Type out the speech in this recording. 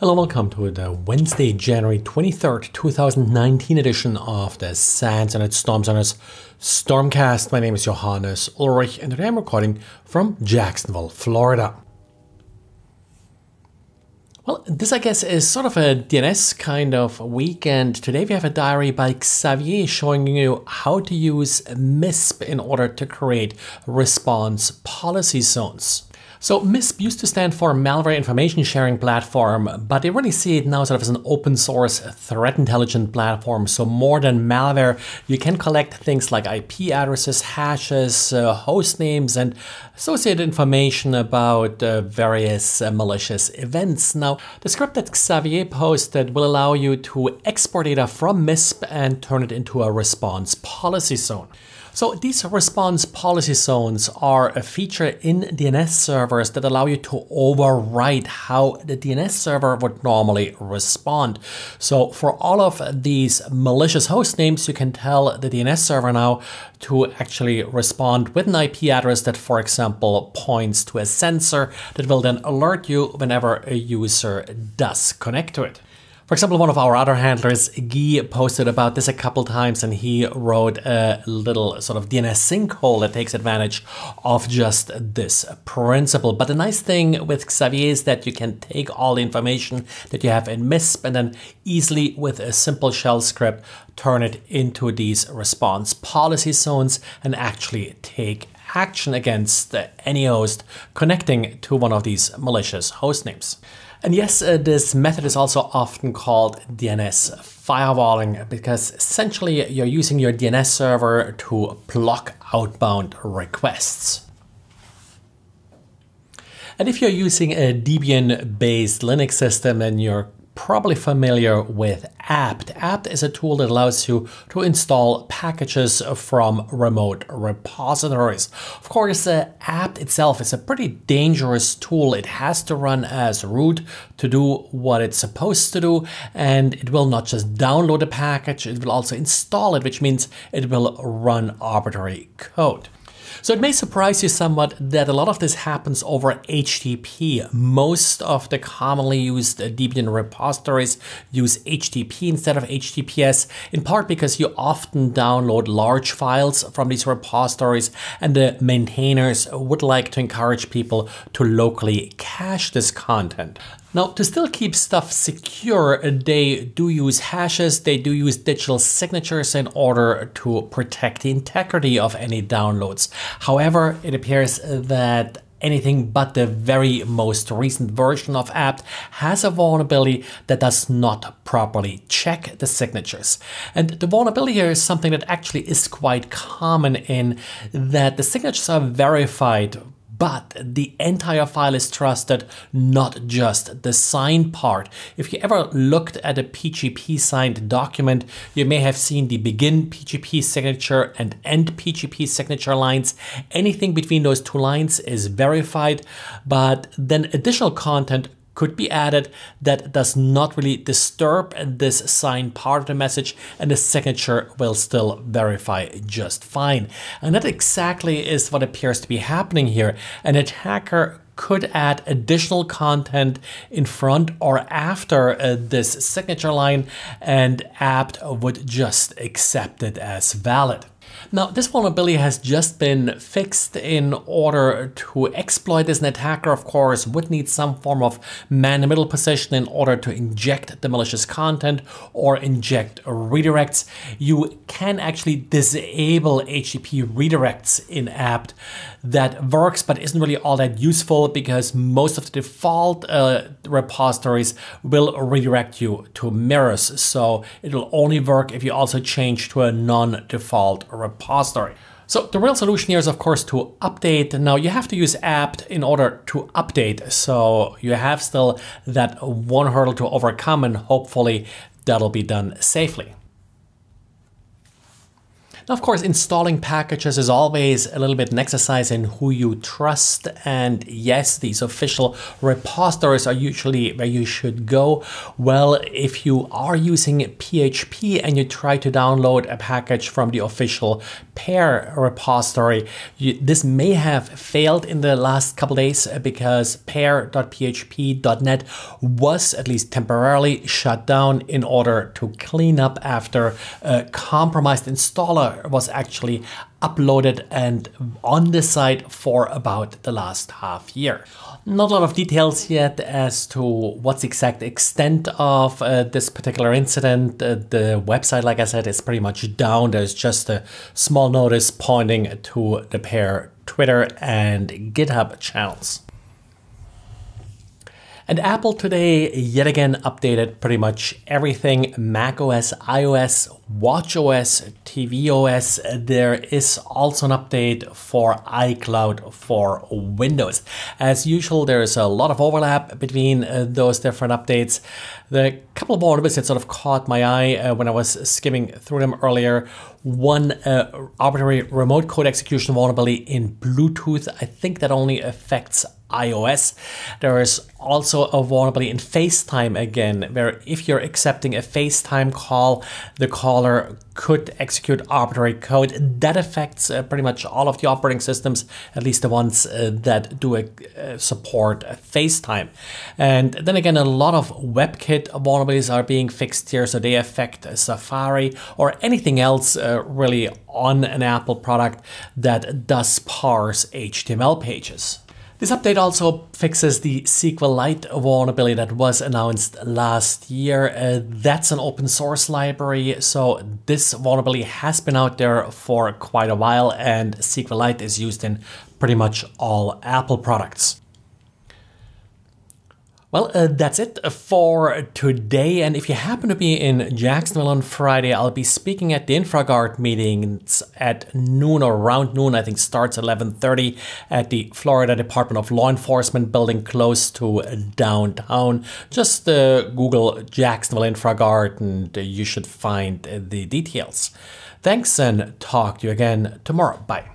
Hello, welcome to the Wednesday, January 23rd, 2019 edition of the SANS and its Storm its Stormcast. My name is Johannes Ullrich and today I'm recording from Jacksonville, Florida. Well, this I guess is sort of a DNS kind of weekend. Today we have a diary by Xavier showing you how to use MISP in order to create response policy zones. So MISP used to stand for Malware Information Sharing Platform, but they really see it now sort of as an open source threat intelligence platform. So more than malware, you can collect things like IP addresses, hashes, uh, host names, and associated information about uh, various uh, malicious events. Now, the script that Xavier posted will allow you to export data from MISP and turn it into a response policy zone. So these response policy zones are a feature in DNS servers that allow you to overwrite how the DNS server would normally respond. So for all of these malicious host names, you can tell the DNS server now to actually respond with an IP address that, for example, points to a sensor that will then alert you whenever a user does connect to it. For example, one of our other handlers, Guy, posted about this a couple times and he wrote a little sort of DNS sinkhole that takes advantage of just this principle. But the nice thing with Xavier is that you can take all the information that you have in MISP and then easily with a simple shell script turn it into these response policy zones and actually take action against any host connecting to one of these malicious host names. And yes, uh, this method is also often called DNS firewalling because essentially you're using your DNS server to block outbound requests. And if you're using a Debian based Linux system and you're probably familiar with apt. apt is a tool that allows you to install packages from remote repositories. Of course, uh, apt itself is a pretty dangerous tool. It has to run as root to do what it's supposed to do, and it will not just download a package, it will also install it, which means it will run arbitrary code. So it may surprise you somewhat that a lot of this happens over HTTP. Most of the commonly used uh, Debian repositories use HTTP instead of HTTPS, in part because you often download large files from these repositories and the maintainers would like to encourage people to locally cache this content. Now, to still keep stuff secure, they do use hashes, they do use digital signatures in order to protect the integrity of any downloads. However, it appears that anything but the very most recent version of apt has a vulnerability that does not properly check the signatures. And the vulnerability here is something that actually is quite common in that the signatures are verified but the entire file is trusted, not just the signed part. If you ever looked at a PGP signed document, you may have seen the begin PGP signature and end PGP signature lines. Anything between those two lines is verified, but then additional content could be added that does not really disturb this signed part of the message and the signature will still verify just fine. And that exactly is what appears to be happening here. An attacker could add additional content in front or after uh, this signature line and apt would just accept it as valid. Now, this vulnerability has just been fixed in order to exploit this. An attacker, of course, would need some form of man-in-the-middle position in order to inject the malicious content or inject redirects. You can actually disable HTTP redirects in apt. That works, but isn't really all that useful because most of the default uh, repositories will redirect you to mirrors. So it will only work if you also change to a non-default repository. So the real solution here is of course to update. Now you have to use apt in order to update. So you have still that one hurdle to overcome and hopefully that'll be done safely. Now, of course, installing packages is always a little bit an exercise in who you trust. And yes, these official repositories are usually where you should go. Well, if you are using PHP and you try to download a package from the official Pear repository, you, this may have failed in the last couple days because pear.php.net was at least temporarily shut down in order to clean up after a compromised installer was actually uploaded and on the site for about the last half year. Not a lot of details yet as to what's the exact extent of uh, this particular incident. Uh, the website, like I said, is pretty much down. There's just a small notice pointing to the PEAR Twitter and GitHub channels. And Apple today yet again updated pretty much everything macOS, iOS, watchOS, tvOS. There is also an update for iCloud for Windows. As usual, there is a lot of overlap between uh, those different updates. The couple of vulnerabilities that sort of caught my eye uh, when I was skimming through them earlier. One uh, arbitrary remote code execution vulnerability in Bluetooth. I think that only affects iOS. There is also a vulnerability in FaceTime again, where if you're accepting a FaceTime call, the caller could execute arbitrary code. That affects uh, pretty much all of the operating systems, at least the ones uh, that do uh, support FaceTime. And then again, a lot of WebKit vulnerabilities are being fixed here, so they affect Safari or anything else uh, really on an Apple product that does parse HTML pages. This update also fixes the SQLite vulnerability that was announced last year. Uh, that's an open source library, so this vulnerability has been out there for quite a while and SQLite is used in pretty much all Apple products. Well, uh, that's it for today. And if you happen to be in Jacksonville on Friday, I'll be speaking at the InfraGard meetings at noon or around noon. I think starts 11:30 at the Florida Department of Law Enforcement building close to downtown. Just uh, Google Jacksonville InfraGard and uh, you should find the details. Thanks and talk to you again tomorrow. Bye.